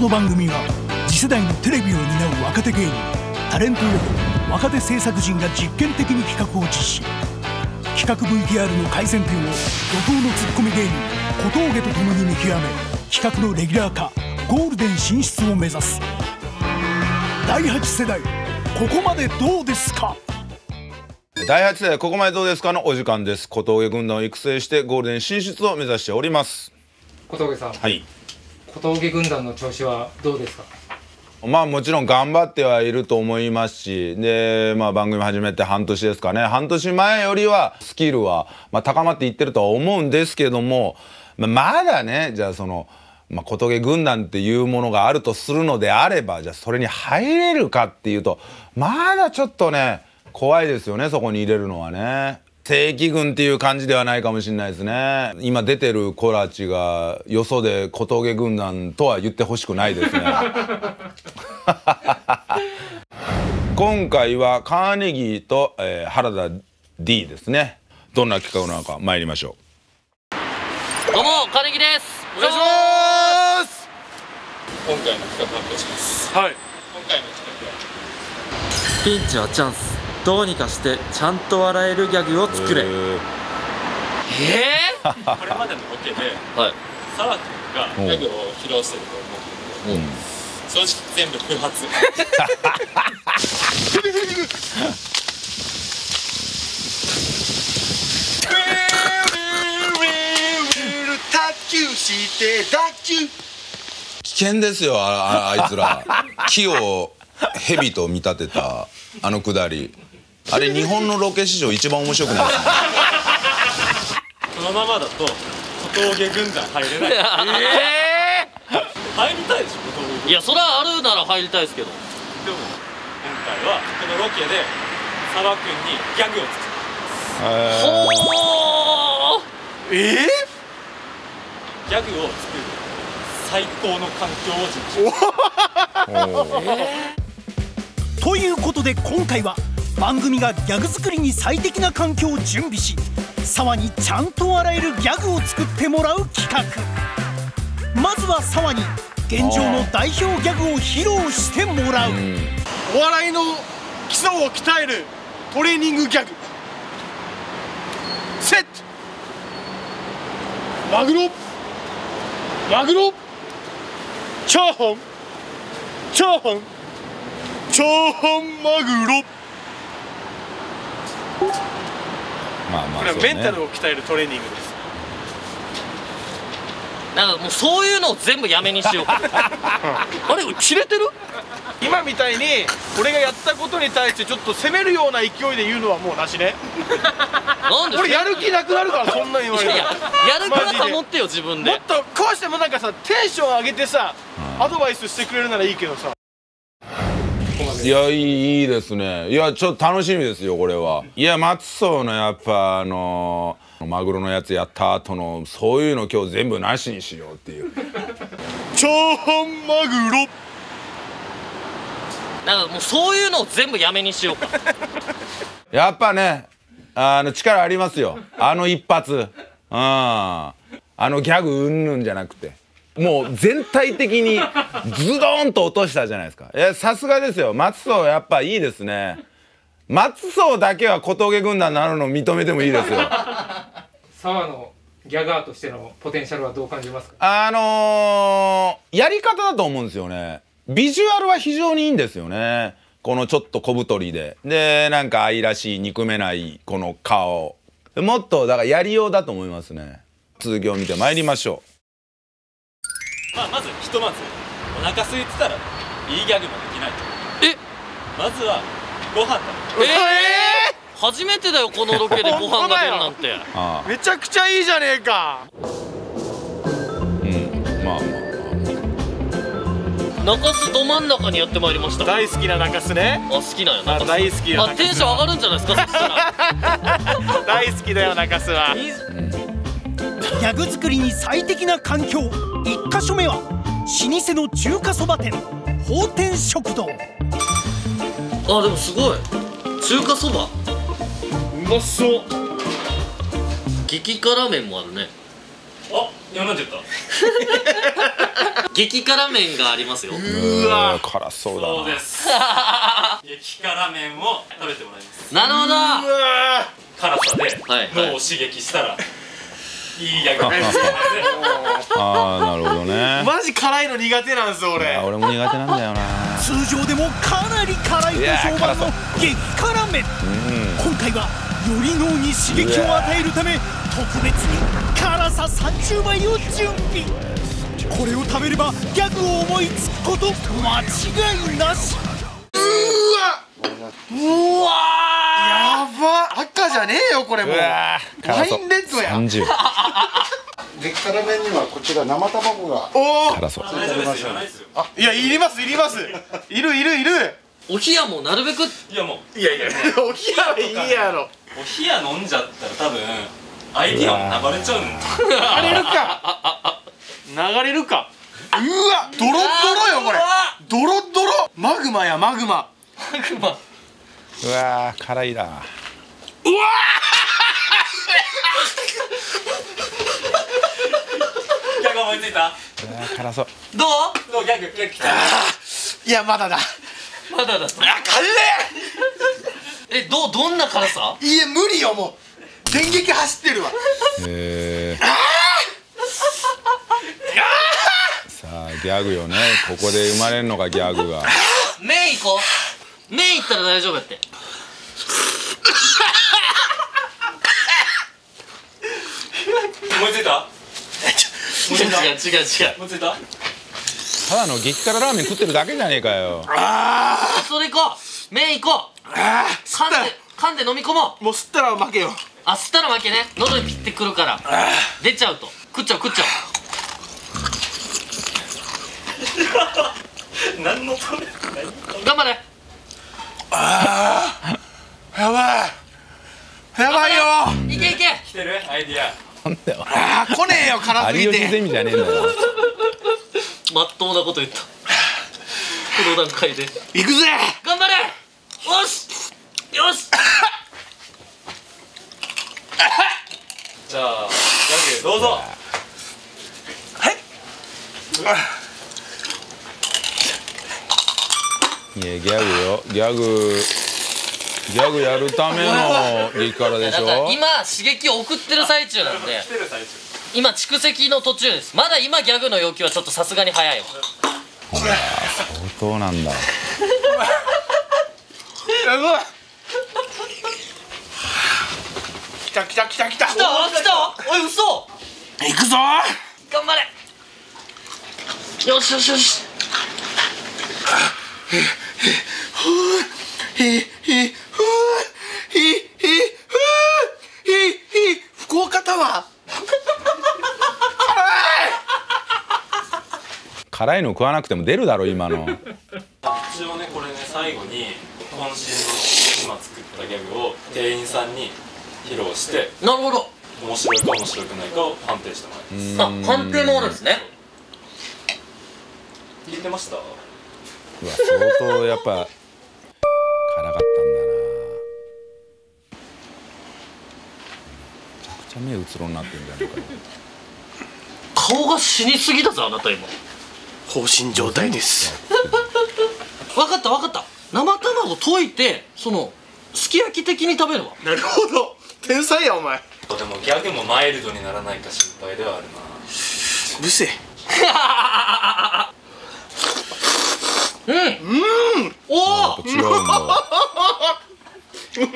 この番組は次世代のテレビを担う若手芸人タレントより若手制作陣が実験的に企画を実施。企画 VTR の改善点を怒涛のツッコミ芸人小峠と共に見極め企画のレギュラー化ゴールデン進出を目指す。第8世代ここまでどうですか第8世代ここまでどうです。かのお時間です。小峠軍団を育成してゴールデン進出を目指しております。小峠さん、はい小峠軍団の調子はどうですか？まあもちろん頑張ってはいると思いますしで、まあ、番組始めて半年ですかね半年前よりはスキルは、まあ、高まっていってるとは思うんですけども、ま、まだねじゃあその、まあ、小峠軍団っていうものがあるとするのであればじゃあそれに入れるかっていうとまだちょっとね怖いですよねそこに入れるのはね。正規軍っていう感じではないかもしれないですね。今出てる子たちがよそで小峠軍団とは言ってほしくないですね。今回はカーネギーと、えー、原田 D ですね。どんな企画なのか参りましょう。どうもカーネギーです。お願いします。今回の企画発表します。はい。今回の企画は。ピンチはチャンスどうにかしてちゃんと笑えるギャグを作れ。えー、これまでのロケで、はい、澤君がギャグを披露してると思うんで、うん、正直全部不発。危険ですよああいつら木を蛇と見立てたあのくだりあれ日本のロケ史上一番面白くないですねこのままだと小峠軍団入れない。ええー、入りたいでしょ小峠いやそれはあるなら入りたいですけど。でも今回はこのロケで佐賀君にギャグを作ってほーええー、ギャグを作る最高の環境を準備しということで今回は番組がギャグ作りに最適な環境を準備し沢にちゃんと笑えるギャグを作ってもらう企画。まずは沢に現状の代表ギャグを披露してもらう、お笑いの基礎を鍛えるトレーニングギャグ。セット。マグロ。マグロ。チャーハン。チャーハン。チャーハンマグロ。まあまあ、これはメンタルを鍛えるトレーニングです。なんかもうそういうのを全部やめにしよう。か あれ切れてる？今みたいに俺がやったことに対してちょっと責めるような勢いで言うのはもうなしね。なんで？俺やる気なくなるからそんなん言われたらやる気は保ってよ自分で。もっとこうしてもなんかさテンション上げてさアドバイスしてくれるならいいけどさいやいいですね。いやちょっと楽しみですよこれは。いや松荘のやっぱあのー、マグロのやつやった後のそういうの今日全部なしにしようっていう。チャーハンマグロ。なんかもうそういうのを全部やめにしようか。やっぱねあの力ありますよ。あの一発。うん。あのギャグうんぬんじゃなくてもう全体的にズドンと落としたじゃないですか。いやさすがですよ。松荘やっぱいいですね。松荘だけは小峠軍団になるのを認めてもいいですよ。沢のギャガーとしてのポテンシャルはどう感じますか？あのー、やり方だと思うんですよね。ビジュアルは非常にいいんですよね。このちょっと小太りで。でなんか愛らしい憎めないこの顔。もっとだからやりようだと思いますね。続きを見てまいりましょうまあ、まずひとまずお腹空いてたらいいギャグもできないと。え？まずはご飯食べええー、初めてだよこのロケでご飯が出るなんて。めちゃくちゃいいじゃねえか。うんまあまあ中洲ど真ん中にやってまいりました。大好きな中洲ね。あ好きなんや中洲。大好きあテンション上がるんじゃないですかそしたら。大好きだよ中洲は、うん。ギャグ作りに最適な環境1か所目は老舗の中華そば店宝天食堂。あでもすごい。中華そば。うまそう。激辛麺もあるね。あいやなんて言った。激辛麺がありますよ。うわ。辛そうだそうなです。激辛麺を食べてもらいます。なるほど。辛さで脳を刺激したら。いいギャグが出てきますああなるほどね。マジ辛いの苦手なんです俺。俺も苦手なんだよな。通常でもかなり辛いと評判の激辛麺。今回はより脳に刺激を与えるため特別に辛さ30倍を準備。これを食べればギャグを思いつくこと間違いなし。やば赤じゃねえよこれもう。ワインレッドや。30激辛麺にはこちら生卵がお辛そう。大丈夫ですよ言わないですよおいやいりますいります。いるいるいる。お冷やもなるべく。いやもう。いやいや。お冷やはいいやろお冷や飲んじゃったら多分アイディアも流れちゃうん流れるか。流れるか。うわドロッドロよこれ。ドロッドロ。マグマやマグマ。うわー辛いな ギャグ思いついた？うわー辛そう。どう？どう？ギャグギャグ来た。いやまだだ。まだだ。あ辛え！どう？どんな辛さ？いいや無理よもう。電撃走ってるわ。えー。さあギャグよね。ここで生まれるのかギャグが。麺行こう。麺行ったら大丈夫やって思いついた？思いついた違う違う違う。思いついた？ただの激辛ラーメン食ってるだけじゃねえかよ。それ行こう。麺行こう。あ噛んで噛んで飲み込もう。もう吸ったら負けよ。あ吸ったら負けね。喉にピッてくるから。出ちゃうと。食っちゃう食っちゃう。何のため？頑張れ。やばい。やばいよ。いけいけ。来てる？アイディアなんだよ。あー来ねえよ辛すぎ有吉ゼてミじゃねえんだよ。まっとうなこと言った。この段階で。行くぜ！頑張れ！よし！よし！じゃあギャグどうぞ。い。やギャグよ。ギャグギャグやるための激辛でしょ？今刺激を送ってる最中なんで。今蓄積の途中です。まだ今ギャグの要求はちょっとさすがに早いわ。相当なんだ。やばい。来た来た来た来た。来た？来た？おい嘘！行くぞ！頑張れ。よしよしよしひひふひひふひひ福岡タワ辛いの食わなくても出るだろ今の。一応ねこれね最後に渾身の今作ったギャグを店員さんに披露してなるほど。面白いか面白くないかを判定してもらいます。あ判定もあるんですね。聞いてました？うわ相当やっぱ辛かったんだな。めちゃくちゃ目うつろになってんじゃないかよ。顔が死にすぎだぞあなた今放心状態です。分かった分かった。生卵溶いてそのすき焼き的に食べるわ。なるほど。天才やお前。でもギャグもマイルドにならないか心配ではあるな。うるせえ。おお違うん。だわ うめ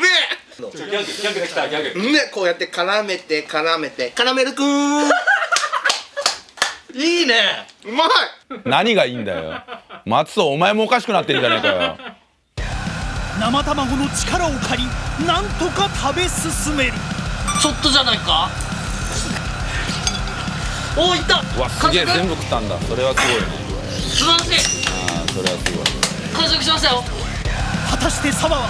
ちょギャグギャグできたギャグ。えうめえ。こうやって絡めて絡めて。カラメルくん。ういいね。まい。何がいいんだよ。松尾お前もおかしくなってんじゃねえかよ。生卵の力を借りなんとか食べ進める。ちょっとじゃないか。おおいった。うわすげえ全部食ったんだ。それはすごいね。素晴らしい。ああそれはすごい。完食しましたよ。果たしてサバは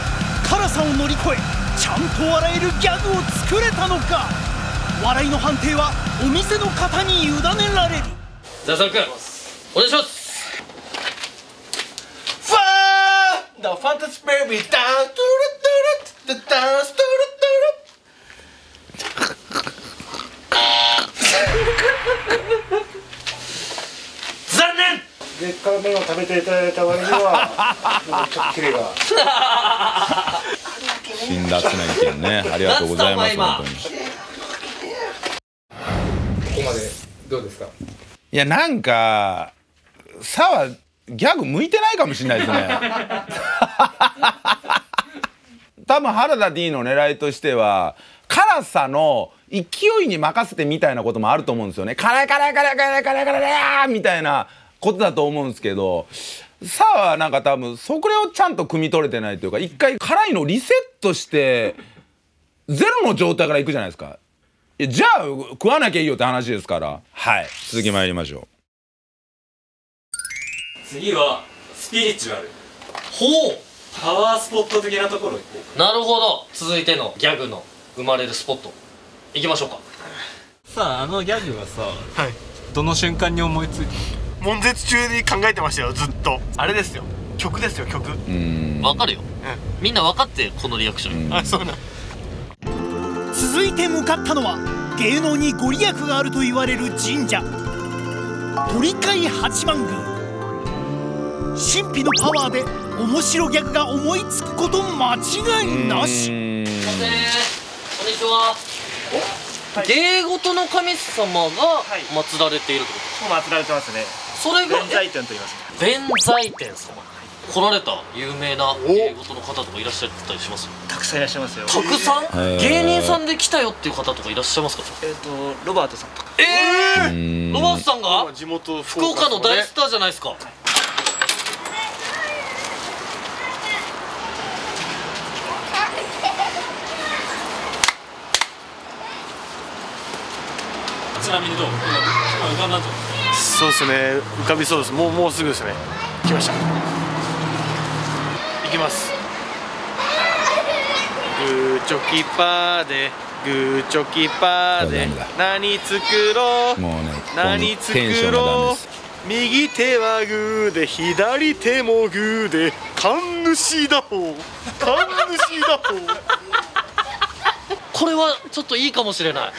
辛さを乗り越えちゃんと笑えるギャグを作れたのか。笑いの判定はお店の方に委ねられる。お願いします。ファー！The fantasy baby down トゥルトゥルトゥダンストゥルトゥル残念でっから麺を食べていただいた割にはなんかちょっとキレが辛辣な意見ねありがとうございます本当にどうですか？いやなんかさはギャグ向いてないかもしれないですね。多分原田 D の狙いとしては辛さの勢いに任せてみたいなこともあると思うんですよね。辛い辛い辛い辛い辛い辛い辛いみたいなことだと思うんですけどさはなんか多分それをちゃんと汲み取れてないというか一回辛いのリセットしてゼロの状態からいくじゃないですかじゃあ食わなきゃいいよって話ですから。はい。続き参りましょう。次はスピリチュアル。ほパワースポット的なところ行こううなるほど。続いてのギャグの生まれるスポット。行きましょうか。さああのギャグはさどの瞬間に思いついた？悶絶中に考えてましたよずっと。あれですよ。曲ですよ曲。うーん。わかるよ。みんな分かってこのリアクション。あそうなん続いて向かったのは芸能にご利益があると言われる神社。鳥飼八幡宮。神秘のパワーで面白ギャグが思いつくこと間違いなし。すいませんこんにちは。芸事の神様が祀られているってこともう祀られてますね。それが弁財天と言います弁財天様来られた有名な芸事の方とかいらっしゃったりします？たくさんいらっしゃいますよ。たくさん？へー。芸人さんで来たよっていう方とかいらっしゃいますか？えっ、とロバートさんとか。ええうーん。ロバートさんが？地元福岡の大スターじゃないですか。ちなみにどう？そうですね。浮かびそうです。もうもうすぐですね。来ました。行きます。グーチョキパーでグーチョキパーで何作ろう？もうね何作ろう？右手はグーで左手もグーで神主だほう。神主だほう。これはちょっといいかもしれない。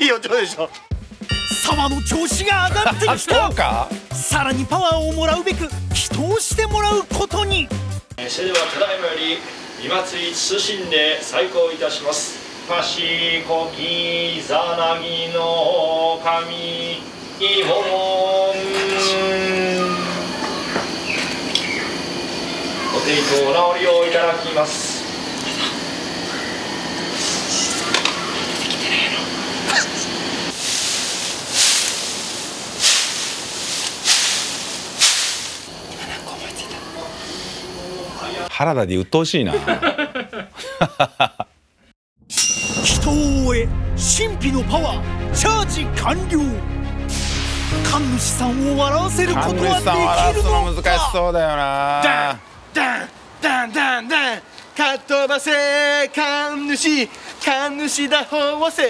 いいよちょでしょ。沢の調子が上がってあきたそうか。さらにパワーをもらうべく祈祷してもらうことにそれではただいまより三祭り通信で再興いたします。パシコキザナギの神イモン。ご提供お直りをいただきます。原田で鬱陶しいな。祈祷を終え神秘のパワーチャージ完了。神主さんを笑わせることはで神主さん笑わきるすの難しそうだよな。ダンダンダンダンダン。かっ飛ばせ神主。神主だほわせよ。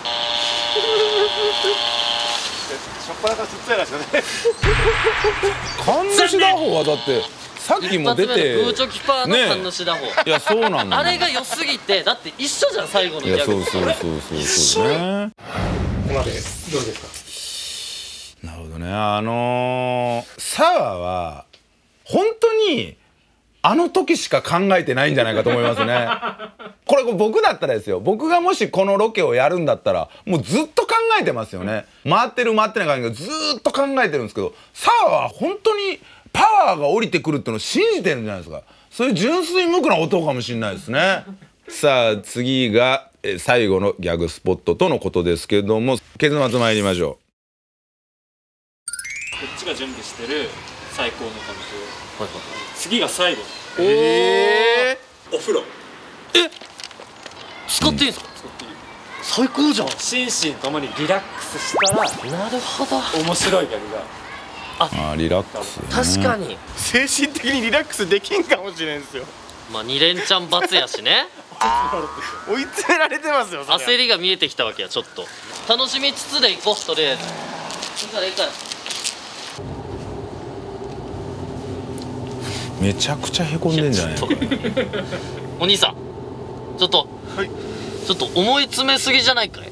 しょっぱなからつっついですかね神主打法はだってさっきも出てグーチョキパーの神主打法、いやそうなんだ。あれが良すぎてだって一緒じゃん最後のギャグそうそうそうそうそうねここまでどうですかなるほどねあのー、サワは本当にあの時しか考えてないんじゃないかと思いますねこれ僕だったらですよ僕がもしこのロケをやるんだったらもうずっと考えてますよね回ってる回ってない関係ずーっと考えてるんですけどサワは本当にパワーが降りてくるっていうのを信じてるんじゃないですか。そういう純粋無垢な男かもしれないですね。さあ次がえー最後のギャグスポットとのことですけども結末参りましょう。こっちが準備してる最高の環境。次が最後。えお風呂。使っていいんすか、最高じゃん。心身ともにリラックスしたらなるほど。面白いギャグがあーリラックス、ね、確かに。精神的にリラックスできんかもしれんすよ。まあ2連チャン罰やしね。追い詰められてますよ焦りが見えてきたわけやちょっと。楽しみつつで行こうとりあえず。いいからいいから。めちゃくちゃへこんでんじゃないお兄さん。ちょっと、はい。ちょっと思い詰めすぎじゃないかい。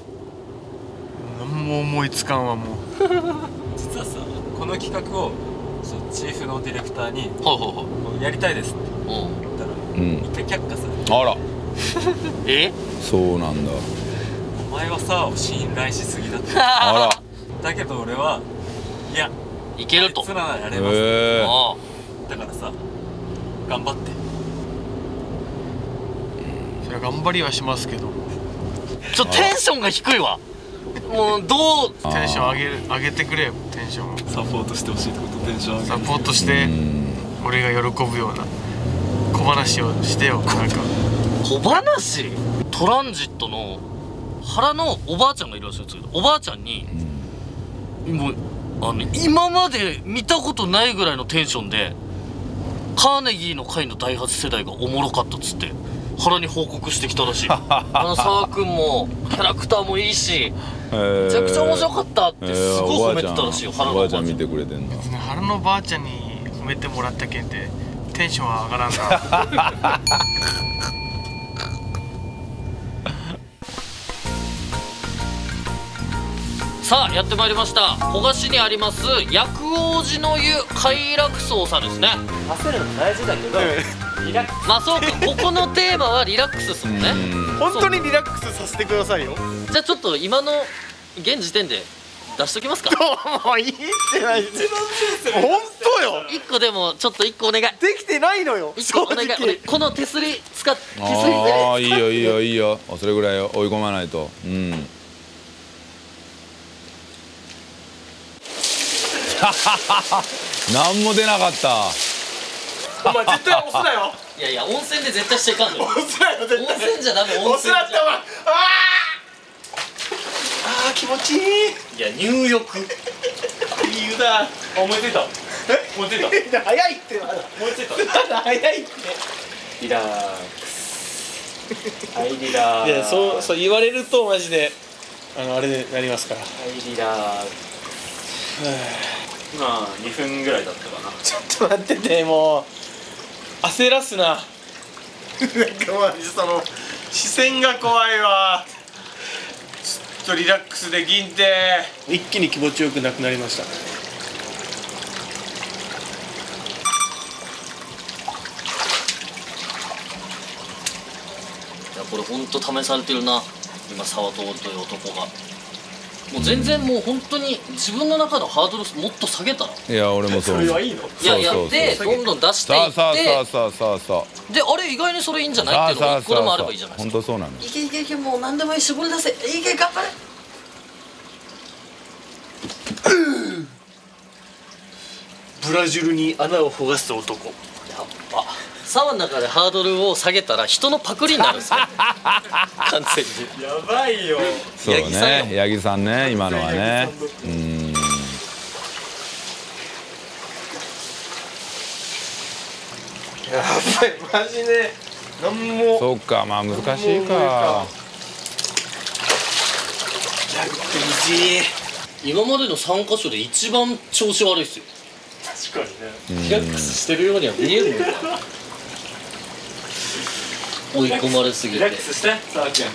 も思いつかんわもう。実はさこの企画をチーフのディレクターにはいは「やりたいです」って言ったらうん。一回却下されて。あら。え？そうなんだ。お前はさを信頼しすぎだって。あだけど俺はいやいけると。つらならやられます、へえあだからさ頑張って。それは頑張りはしますけどあちょテンションが低いわもうどうテンション上げる上げてくれよテンションを。サポートしてほしいってことテンション上げサるポートしてうん。俺が喜ぶような小話をしてよなんか。小話？トランジットの原のおばあちゃんがいるらしいんですけどおばあちゃんにもうあの今まで見たことないぐらいのテンションでカーネギーの会の第8世代がおもろかったっつって原に報告してきたらしい。あの沢君もキャラクターもいいしめめちゃくちゃ面白かったってすごい褒めてたらしいよ原のおばあちゃん。見てくれてんだ原のばあちゃんに褒めてもらったけんでテンションは上がらんな。さあやってまいりました。古賀市にあります薬王寺の湯快楽荘さんですね。焦るの大事だけどリラックまあそうかここのテーマはリラックスですもんね。うん。本当にリラックスさせてくださいよ。じゃあちょっと今の現時点で出しときますか。もういいってない。本当よ。一個でもちょっと一個お願い。できてないのよ一個お願い。俺この手すり使っ手すりああいいよいいよいいよ。それぐらい追い込まないと。うん。何も出なかったお前絶対押すなよ。いやいや温泉で絶対しちゃいかんのよ押すなよ絶温対泉じゃダメ温泉じゃ。なってお前。あー。あー気持ちいい。いや入浴。いい湯だ思いついた。思いついた。早いってまだ。思いついた。まだ早いって。リラックス。はいリラックス。いやそうそう言われるとマジであのあれになりますから。はいリラックス。今2分ぐらいだったかな。ちょっと待っててもう焦らすな。なんかマジその視線が怖いわ。ちょっとリラックスできんて。一気に気持ちよくなくなりました。いやこれ本当試されてるな。今沢とという男がもう全然もう本当に自分の中のハードルもっと下げたら。いや俺もそう。それはいいの？いややってどんどん出していさあってさあさあさあさあであれ意外にそれいいんじゃない？さあっていうのがさあさあ一個でもあればいいじゃないですか。本当そうなの。いけいけいけもう何でもいい絞り出せ。いけ頑張れ。ブラジルに穴をほがす男やっぱ沢の中でハードルを下げたら人のパクリになるんですよ完全にやばいよ。そうね八木さんね今のはねうんやばいマジでなんも。そっかまあ難しいか。かラグってみじ今までの3箇所で一番調子悪いっすよ。確かにね。リラックスしてるようには見えるのよ追い込まれすぎて。リラックスしてさあきん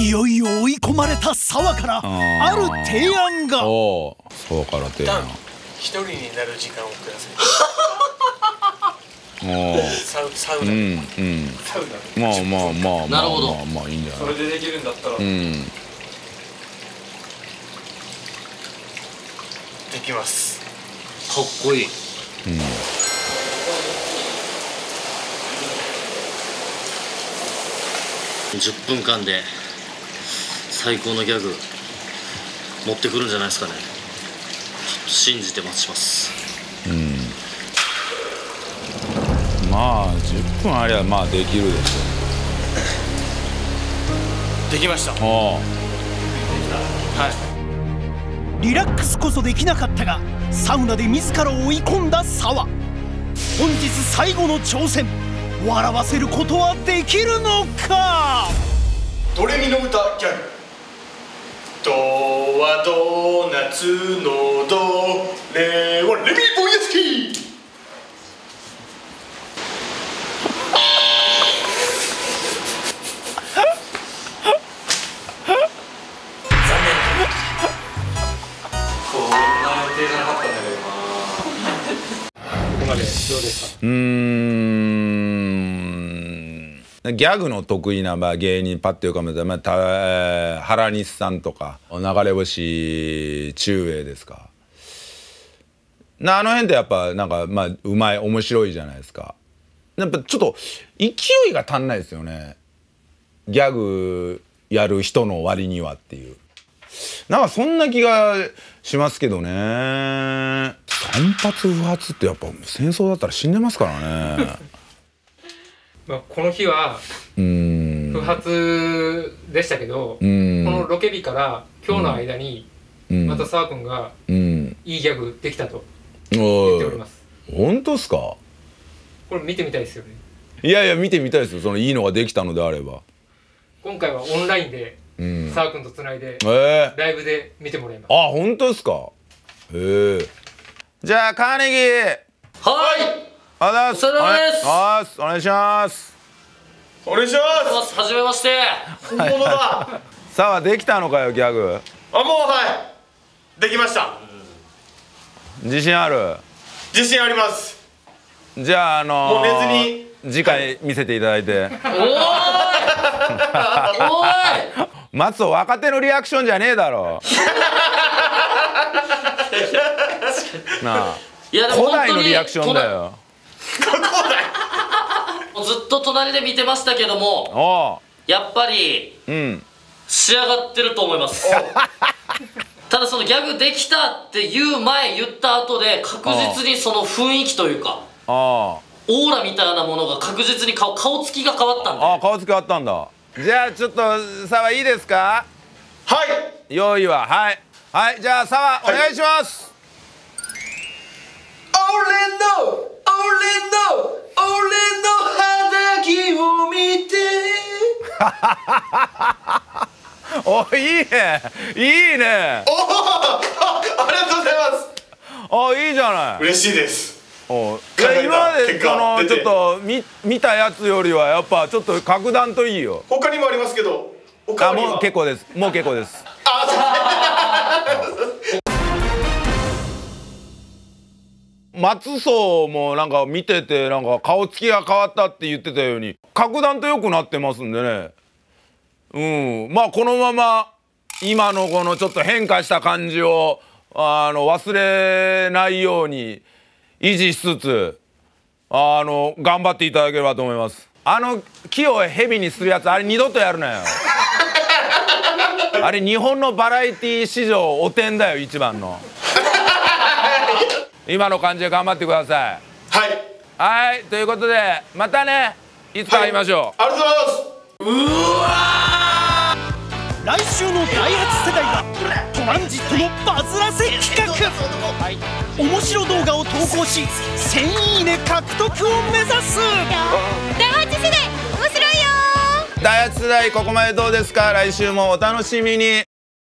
いよいよ追い込まれた沢からある提案が。おおそうから提案。一人になる時間をくださおおいサウサウナ、うんうん。サウナ。まあまあまあまあなるほど。まあまあいいんじゃないそれでできるんだったら。うん。できます。かっこいい。うん10分間で最高のギャグ持ってくるんじゃないですかね。ちょっと信じて待ちます。うん。まあ10分ありゃまあできるでしできました。ょおおリラックスこそできなかったがサウナで自ら追い込んだ沢本日最後の挑戦笑わせることはできるのか？ドレミの歌ギャグ。ドはドーナツのドレ。はレミギャグの得意な、まあ、芸人パッて浮かべたら、まあ原西さんとか流れ星中英ですか。なあの辺ってやっぱなんかまあうまい面白いじゃないですか。やっぱちょっと勢いが足んないですよね。ギャグやる人の割にはっていう。なんかそんな気がしますけどね。単発不発ってやっぱ戦争だったら死んでますからね。まあ、この日は不発でしたけど、このロケ日から今日の間にうん。また澤君がうん。いいギャグできたとお言っておりいます。本当っすか？これ見てみたいですよね。いやいや見てみたいですよ。そのいいのができたのであれば。今回はオンラインでうん。澤君とつないでええライブで見てもらいます。あ本当ですか？へえじゃあカーネギー。はいあざっす。お疲れ様です。お願いお願いします。お願いします。はじめまして。本物だ。さあできたのかよギャグ。あもうはい。できました。自信ある？自信あります。じゃああのーもう寝ずに。次回見せていただいて。おーい。おい。松尾若手のリアクションじゃねえだろ。なあいやでも古代本当にのリアクションだよずっと隣で見てましたけどもおやっぱりううん。仕上がってると思います。ただそのギャグできたって言う前言った後で確実にその雰囲気というかあオーラみたいなものが確実に顔顔つきが変わったんで。ああ顔つきあったんだ。じゃあちょっと沢いいですか？はい。用意は。はい。はいじゃあ沢お願いします、俺の俺の俺の肌着を見て。おいいね。いいね。おおあありがとうございます。あいいじゃない。嬉しいです。お今までそのちょっと見見たやつよりはやっぱちょっと格段といいよ。他にもありますけどおかあわりはもう結構です。もう結構です。あ松荘もなんか見ててなんか顔つきが変わったって言ってたように格段と良くなってますんでね。うん。まあこのまま今のこのちょっと変化した感じをあの忘れないように維持しつつあの頑張っていただければと思います。あの木を蛇にするやつあれ二度とやるなよ。あれ日本のバラエティ史上汚点だよ一番の今の感じで頑張ってください。はい。はいということでまたねいつか会いましょう、ありがとうございます。来週の第8世代はトランジットのバズらせ企画。面白動画を投稿し1000いいね獲得を目指す。第8世代面白いよ第8世代ここまでどうですか？来週もお楽しみに